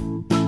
you